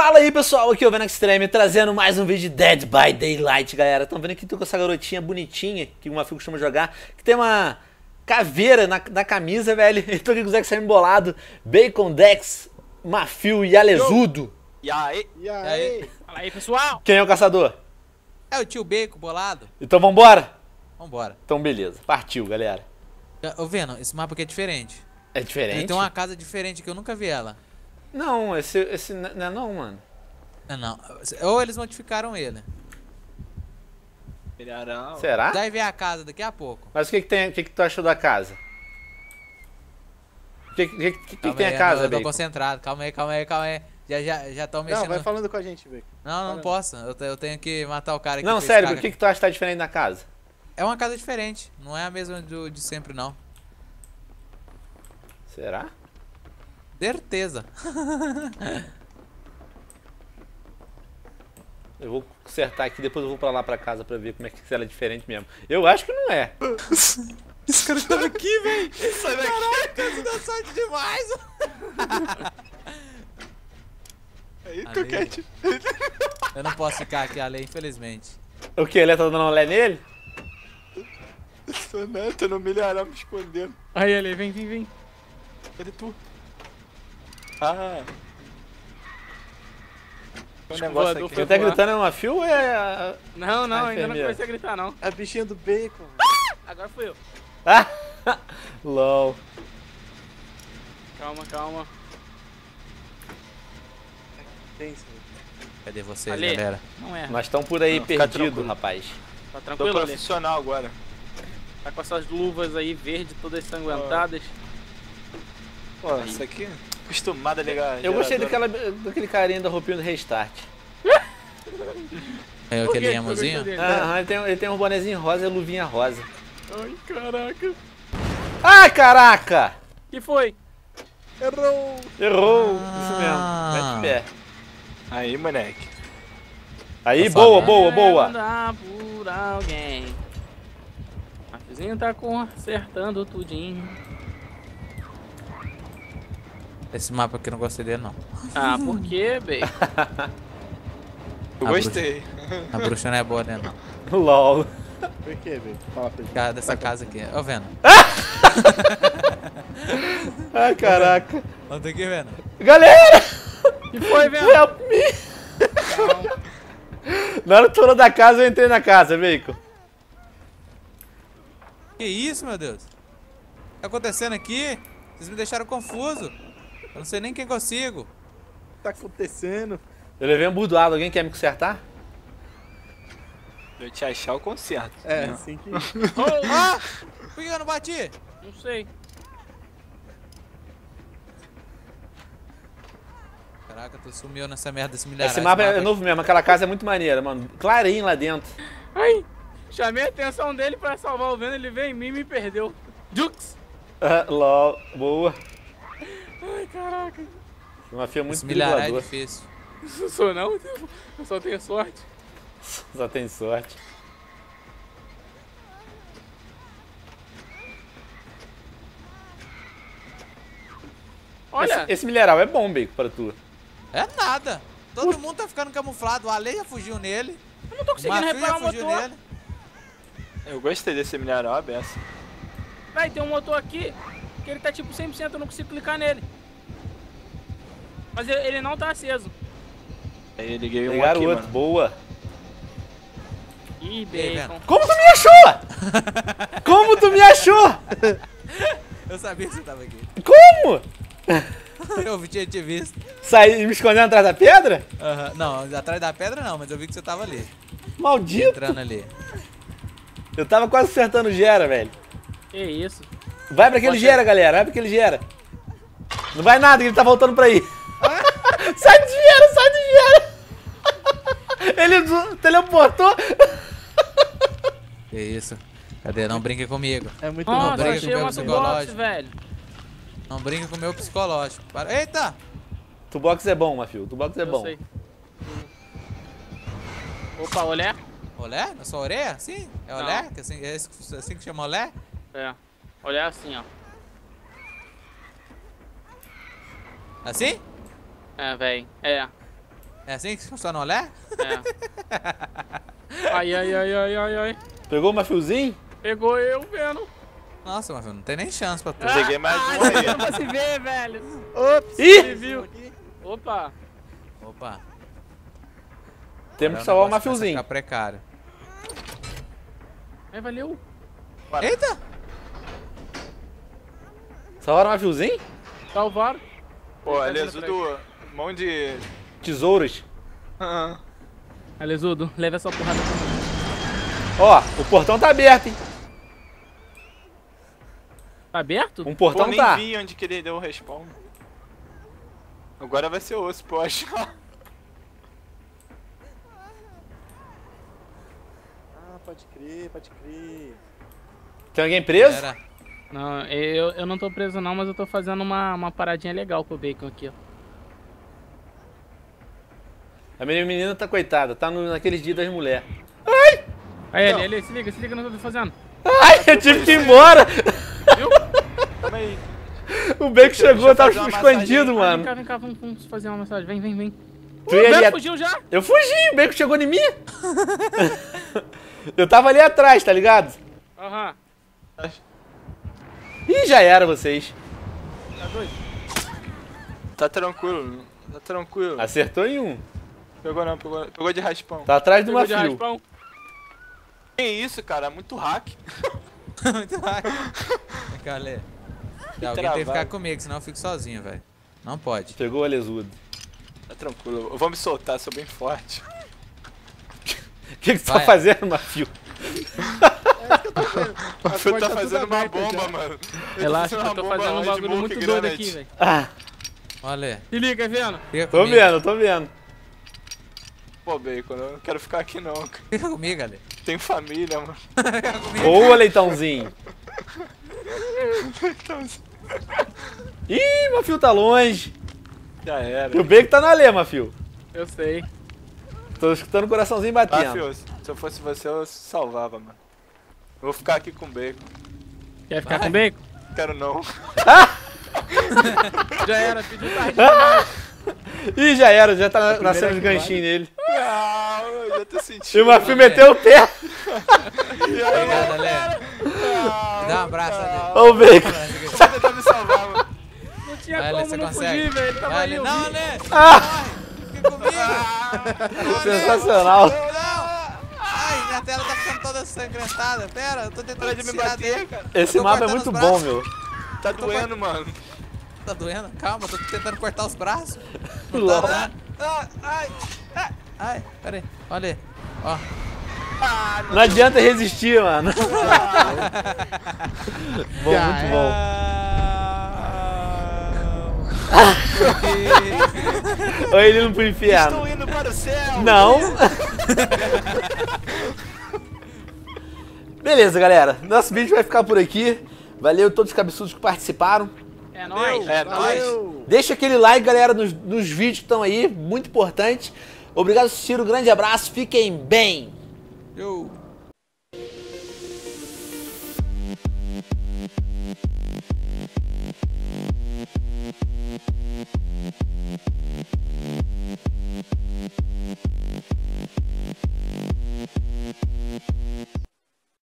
Fala aí pessoal, aqui é o Venom Extreme trazendo mais um vídeo de Dead by Daylight, galera. Estão vendo aqui tô com essa garotinha bonitinha que uma filha costuma jogar, que tem uma caveira na, na camisa, velho. E tô aqui com o Zé embolado, Bacon Dex, Mafio e Alesudo. E aí? E aí? Fala aí, pessoal! Quem é o caçador? É o tio Beco bolado? Então vambora? Vambora. Então beleza, partiu, galera. Ô, Venom, esse mapa aqui é diferente. É diferente? Ele tem uma casa diferente que eu nunca vi ela. Não, esse, esse não é não, mano. Não, não. Ou eles modificaram ele. Milharão. Será? Vai ver a casa daqui a pouco. Mas o que que tem, o que que tu achou da casa? O que, que, que, que tem aí, a casa, Eu tô Bacon? concentrado. Calma aí, calma aí, calma aí. Já, já, já tão mexendo. Não, vai falando com a gente, Beco. Não, não Fala. posso. Eu, eu tenho que matar o cara que Não, sério, o que, que tu acha que tá diferente na casa? É uma casa diferente. Não é a mesma do, de sempre, não. Será? Certeza. Eu vou consertar aqui, depois eu vou pra lá pra casa pra ver como é que se ela é diferente mesmo. Eu acho que não é. Esse cara tá aqui, velho. Sai daqui! Caraca, você dá sorte demais. Aí, coquete. Eu não posso ficar aqui, Ale, infelizmente. O que? Ele tá dando um olé nele? Né? Tô no milharão me escondendo. Aí, Ale, vem, vem, vem. Cadê tu? Ah. Um negócio aqui. Quem tá gritando é uma fio ou é a... Não, não, A ainda não comecei a gritar, não. A bichinha do Bacon. Agora fui eu. Ah! LOL. Calma, calma. Tem isso. Cadê vocês, Ale. galera? Não é. Nós estamos por aí Não, perdido, tranquilo. rapaz. Tá Tô tranquilo, Ale? profissional agora. Tá com essas luvas aí verde, todas sanguentadas. Pô, isso aqui. Acostumado a ligar. Eu gostei daquela, daquele carinha da roupinha do Restart. É aquele dele? Aham, ele tem, ele tem um bonezinho rosa e luvinha rosa. Ai, caraca. Ai, caraca! que foi? Errou! Errou! Isso Ah. mesmo, mete pé. Aí, moleque. Aí, Tá boa, boa, boa. Mandar por alguém. A vizinha tá consertando tudinho. Esse mapa aqui eu não gostei dele, não. Ah, por quê, bem? Eu gostei. A bruxa não é boa, né, não. LOL. Por que, Beco? Fala pra. Cara dessa casa aqui. Ó, vendo? Ai, caraca. Ó, tá aqui, vendo? Galera! que foi, velho? Help me! Na hora que tu falou da casa, eu entrei na casa, Bacon. Que isso, meu Deus? O que tá acontecendo aqui? Vocês me deixaram confuso. Eu não sei nem quem consigo. O que tá acontecendo? Eu levei um burdoado, alguém quer me consertar? Eu te achar o concerto. É, Não. assim que. Ah! Por que eu não bati? Não sei. Caraca, tu sumiu nessa merda desse milharal. Esse mapa é novo mesmo, aquela casa é muito maneira, mano. Clarinho lá dentro. Ai, chamei a atenção dele pra salvar o Venom, ele veio em mim e me perdeu. Jux! Ah, LOL, boa. Ai, caraca. Uma fia muito Esse milharal é driblador. difícil. Não sou não, eu só tenho sorte. Só tem sorte. Olha, Esse, esse mineral é bom, Bacon, pra tu. É nada. Todo mundo tá ficando camuflado. O Ale já fugiu nele. eu não tô conseguindo Mafio reparar o motor. nele. Eu gostei desse milharal, a beça. Vai, tem um motor aqui que ele tá tipo 100%, eu não consigo clicar nele. Mas ele, não tá aceso. Aí eu liguei um aqui, garoto, mano. boa. Ih, bacon. Como tu me achou? Como tu me achou? Eu sabia que você tava aqui. Como? Eu tinha te visto. Saí me escondendo atrás da pedra? Aham. Não, atrás da pedra não, mas eu vi que você tava ali. Maldito. Entrando ali. Eu tava quase acertando o Gera, velho. Que isso? Vai pra aquele Pode Gera, galera. Vai pra aquele Gera. Não vai nada, que ele tá voltando pra aí. sai do Gera, sai do Gera. Ele teleportou. Que isso. Cadê? Não brinque comigo. É muito Não, Nossa, briga achei com o meu psicológico. velho. Não brinque com o meu psicológico. Para. Eita! Tubox é bom, Mafio. Tubox é Eu bom. sei. Opa, olé? Olé? Na sua orelha? Sim? É Não. olé? Que assim, é esse- assim que chama olé? É. Olé assim, ó. Assim? É, velho. É. É assim que funciona o olé? É. Ai, ai, ai, ai, ai, ai. Pegou o mafiozinho? Pegou eu vendo. Nossa, mas não tem nem chance pra tu. Peguei mais um Ah, aí. não pra se ver, velho. Ops! Ih! Ele viu. Opa. Opa. Temos que salvar o mafiozinho. Precário. Aí, valeu. Eita! Salvaram o mafiozinho? Salvaram. Pô, Tá ele é vindo do mão de. Tesouros. Ah, Alesudo, leva essa porrada pra mim. Ó, o portão tá aberto, hein? Tá aberto? Um Pô, portão nem tá. vi onde que ele deu o respawn. Agora vai ser osso, pô, achar. Ah, pode crer, pode crer. Tem alguém preso? Era. Não, eu, eu não tô preso não, mas eu tô fazendo uma, uma paradinha legal com o bacon aqui, ó. A minha menina tá coitada, tá no, naqueles dias das mulheres. Aí, ele, ele, se liga, se liga no que eu tô fazendo. Ai, eu tive que ir embora! Calma aí. O Bacon chegou, eu tava escondido, massagem. Ah, Vem mano. cá, vem cá, vamos, vamos fazer uma massagem. Vem, vem, vem. Tu O ali Beto a- fugiu já? Eu fugi, o Bacon chegou em mim. eu tava ali atrás, tá ligado? Aham. Ih, já era vocês. Tá doido? Tá tranquilo, tá tranquilo. Acertou em um. Pegou não, pegou, pegou de raspão. Tá atrás do Pegou de mafio. raspão? Que isso, cara? Muito hack. Muito rápido. Vem cá, Lê. Alguém tem que ficar comigo, senão eu fico sozinho, velho. Não pode. Pegou o Alesudo. Tá tranquilo. Eu vou me soltar, sou bem forte. O que, que você tá Vai. fazendo, mafio? O Fio porta tá tá fazendo uma bomba, já. mano. Ele Relaxa, tá que eu tô fazendo um bagulho muito doido aqui, velho. Ah, Olha, Se liga, vendo? fica tô vendo, tô vendo. Pô, Bacon, eu não quero ficar aqui não, cara. Fica comigo, Ale. Tenho família, mano. Boa, leitãozinho. Ih, mafio tá longe. Já era. E o Bacon tá na lê, mafio. Eu sei. Tô escutando o coraçãozinho Ah, batendo. Fio, se eu fosse você, eu salvava, mano. Eu vou ficar aqui com o Bacon. Quer ficar Vai. com bacon? Quero não. Já era, pediu tarde. Ih, já era, já tá primeira nascendo os ganchinhos nele. Ah, eu já tô E sentindo. o mafio meteu o pé. Obrigado, Ale. Dá um abraço, Ale. O Bacon. Só tentar me salvar, mano. Não tinha Vai, Ale, como você não consegue. fugir, velho. Ele tava Vai, ali, Não. Ale. Ah. Fica comigo. Ale. sensacional. Não. Ai, minha tela tá ficando toda sangrentada. Pera, eu tô tentando de me bater, dele. cara. Esse mapa é muito bom, meu. Tá doendo, mano. Tá doendo? Calma, tô tentando cortar os braços. Não tá. Ah, ai, ai, ai, pera aí. Olha aí. Ó. Não adianta resistir, mano. bom, muito bom. Ou ele indo pro inferno. Estou indo para o céu. Não. Beleza, galera. Nosso vídeo vai ficar por aqui. Valeu a todos os cabeçudos que participaram. É nóis. É nóis. Deixa aquele like, galera, nos, nos vídeos que estão aí. Muito importante. Obrigado, Ciro. Grande abraço. Fiquem bem. Eu.